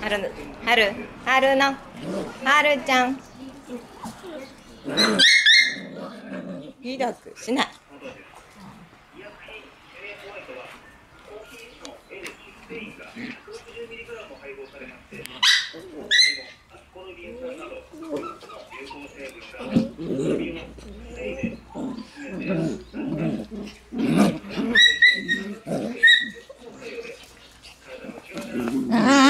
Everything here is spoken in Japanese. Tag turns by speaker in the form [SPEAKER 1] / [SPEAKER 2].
[SPEAKER 1] はるはるはるのはるちゃん。ひどくしない。は